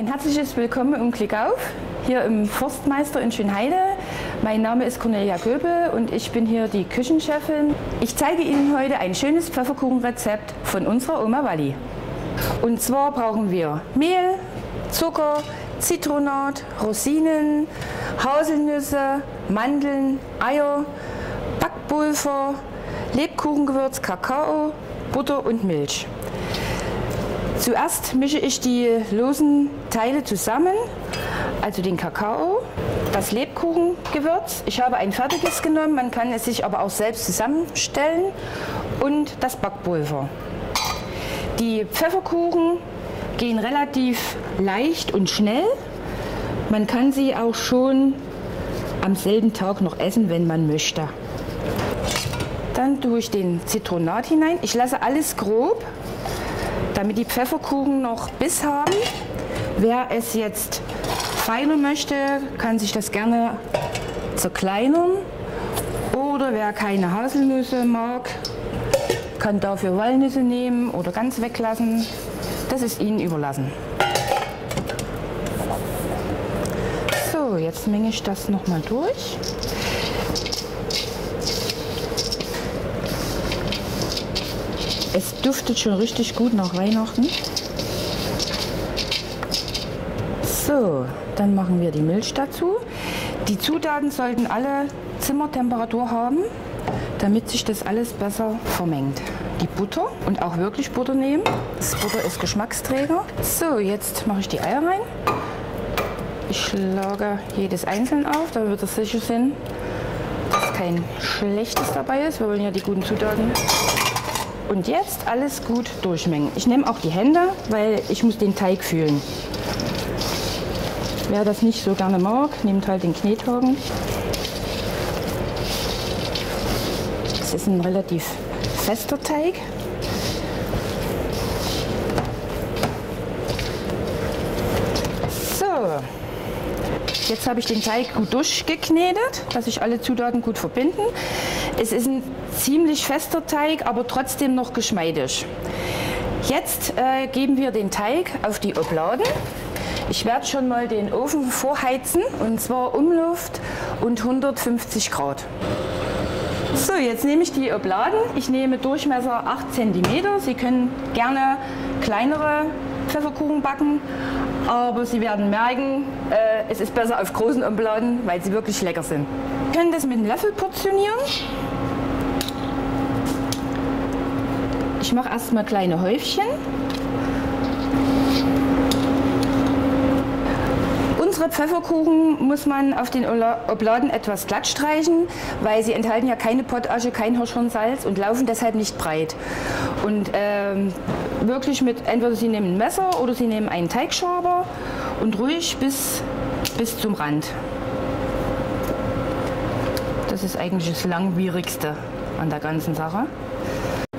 Ein herzliches Willkommen im Klick auf, hier im Forstmeister in Schönheide. Mein Name ist Cornelia Göbel und ich bin hier die Küchenchefin. Ich zeige Ihnen heute ein schönes Pfefferkuchenrezept von unserer Oma Walli. Und zwar brauchen wir Mehl, Zucker, Zitronat, Rosinen, Haselnüsse, Mandeln, Eier, Backpulver, Lebkuchengewürz, Kakao, Butter und Milch. Zuerst mische ich die losen Teile zusammen, also den Kakao, das Lebkuchengewürz. Ich habe ein fertiges genommen, man kann es sich aber auch selbst zusammenstellen und das Backpulver. Die Pfefferkuchen gehen relativ leicht und schnell. Man kann sie auch schon am selben Tag noch essen, wenn man möchte. Dann tue ich den Zitronat hinein. Ich lasse alles grob, damit die Pfefferkuchen noch Biss haben. Wer es jetzt feiner möchte, kann sich das gerne zerkleinern. Oder wer keine Haselnüsse mag, kann dafür Walnüsse nehmen oder ganz weglassen. Das ist Ihnen überlassen. So, jetzt menge ich das nochmal durch. Es duftet schon richtig gut nach Weihnachten. So, dann machen wir die Milch dazu. Die Zutaten sollten alle Zimmertemperatur haben, damit sich das alles besser vermengt. Die Butter und auch wirklich Butter nehmen. Das Butter ist Geschmacksträger. So, jetzt mache ich die Eier rein. Ich schlage jedes einzeln auf, damit wir sicher sind, dass kein schlechtes dabei ist. Wir wollen ja die guten Zutaten und jetzt alles gut durchmengen. Ich nehme auch die Hände, weil ich muss den Teig fühlen. Wer das nicht so gerne mag, nimmt halt den Knethaken. Das ist ein relativ fester Teig. So, jetzt habe ich den Teig gut durchgeknetet, dass sich alle Zutaten gut verbinden. Es ist ein ziemlich fester Teig, aber trotzdem noch geschmeidig. Jetzt äh, geben wir den Teig auf die Obladen. Ich werde schon mal den Ofen vorheizen und zwar Umluft und 150 Grad. So, jetzt nehme ich die Obladen. Ich nehme Durchmesser 8 cm. Sie können gerne kleinere Pfefferkuchen backen, aber Sie werden merken, äh, es ist besser auf großen Obladen, weil sie wirklich lecker sind. Sie können das mit einem Löffel portionieren. Ich mache erstmal kleine Häufchen. Unsere Pfefferkuchen muss man auf den Obladen etwas glatt streichen, weil sie enthalten ja keine Pottasche, kein Hirschhornsalz und laufen deshalb nicht breit. Und ähm, wirklich mit, entweder Sie nehmen ein Messer oder Sie nehmen einen Teigschaber und ruhig bis, bis zum Rand. Das ist eigentlich das Langwierigste an der ganzen Sache.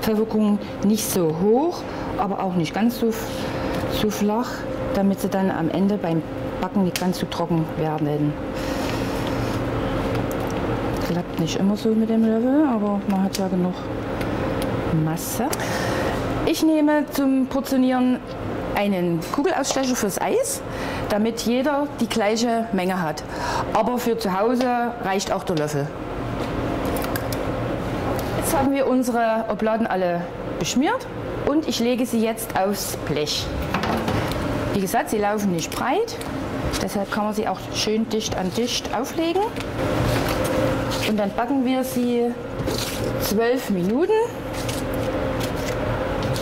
Pfefferkuchen nicht so hoch, aber auch nicht ganz so, so flach, damit sie dann am Ende beim Backen nicht ganz so trocken werden. Klappt nicht immer so mit dem Löffel, aber man hat ja genug Masse. Ich nehme zum Portionieren einen Kugelausstecher fürs Eis, damit jeder die gleiche Menge hat. Aber für zu Hause reicht auch der Löffel. Jetzt haben wir unsere Obladen alle beschmiert und ich lege sie jetzt aufs Blech. Wie gesagt, sie laufen nicht breit, deshalb kann man sie auch schön dicht an dicht auflegen. Und dann backen wir sie zwölf Minuten.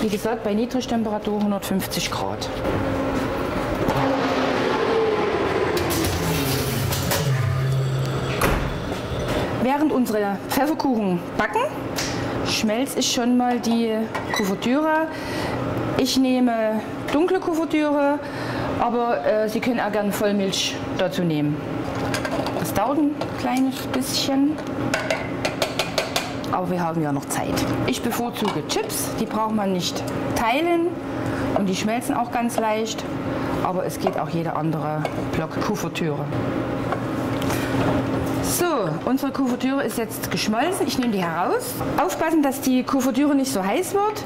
Wie gesagt, bei Niedrigtemperatur 150 Grad. Während unsere Pfefferkuchen backen, schmelze ich schon mal die Kuvertüre. Ich nehme dunkle Kuvertüre, aber äh, Sie können auch gerne Vollmilch dazu nehmen. Das dauert ein kleines bisschen, aber wir haben ja noch Zeit. Ich bevorzuge Chips, die braucht man nicht teilen und die schmelzen auch ganz leicht, aber es geht auch jede andere Block Kuvertüre. So, unsere Kuvertüre ist jetzt geschmolzen. Ich nehme die heraus. Aufpassen, dass die Kuvertüre nicht so heiß wird,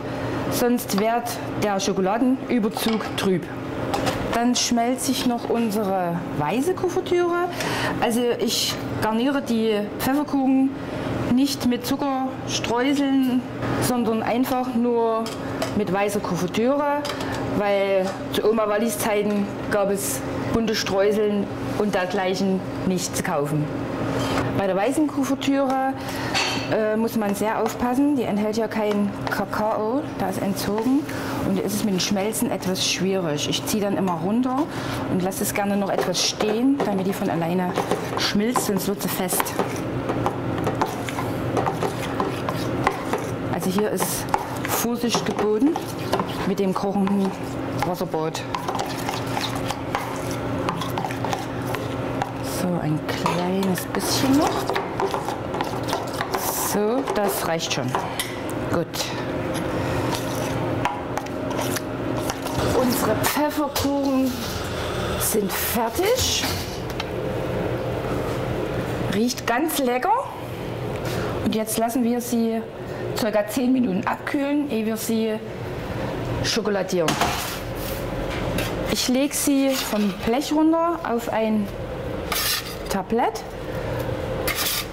sonst wird der Schokoladenüberzug trüb. Dann schmelze ich noch unsere weiße Kuvertüre. Also ich garniere die Pfefferkuchen nicht mit Zuckerstreuseln, sondern einfach nur mit weißer Kuvertüre, weil zu Oma Wallis Zeiten gab es bunte Streuseln und dergleichen nicht zu kaufen. Bei der weißen Kuvertüre äh, muss man sehr aufpassen. Die enthält ja keinen Kakao, da ist entzogen. Und ist es mit dem Schmelzen etwas schwierig. Ich ziehe dann immer runter und lasse es gerne noch etwas stehen, damit die von alleine schmilzt, sonst wird sie fest. Also hier ist Vorsicht geboten mit dem kochenden Wasserbad. So, ein kleines bisschen noch. So, das reicht schon. Gut. Unsere Pfefferkuchen sind fertig. Riecht ganz lecker. Und jetzt lassen wir sie ca. 10 Minuten abkühlen, ehe wir sie schokoladieren. Ich lege sie vom Blech runter auf ein Tablett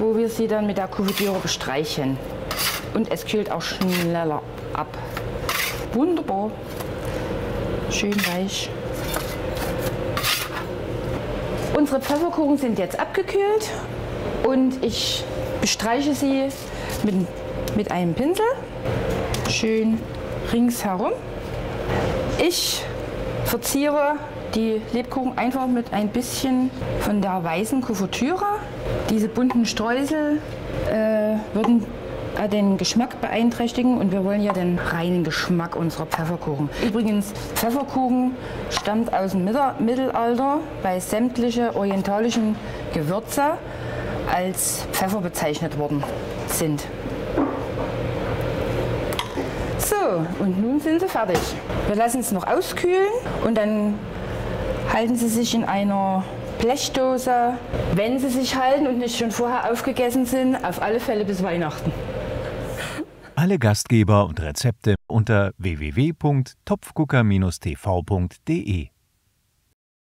wo wir sie dann mit der Kuvertüre bestreichen. Und es kühlt auch schneller ab. Wunderbar. Schön weich. Unsere Pfefferkuchen sind jetzt abgekühlt und ich bestreiche sie mit, mit einem Pinsel schön ringsherum. Ich verziere die Lebkuchen einfach mit ein bisschen von der weißen Kuvertüre. Diese bunten Streusel äh, würden äh, den Geschmack beeinträchtigen und wir wollen ja den reinen Geschmack unserer Pfefferkuchen. Übrigens, Pfefferkuchen stammt aus dem Mittelalter, weil sämtliche orientalischen Gewürze als Pfeffer bezeichnet worden sind. So, und nun sind sie fertig. Wir lassen es noch auskühlen und dann halten sie sich in einer Blechdose, wenn sie sich halten und nicht schon vorher aufgegessen sind, auf alle Fälle bis Weihnachten. Alle Gastgeber und Rezepte unter www.topfgucker-tv.de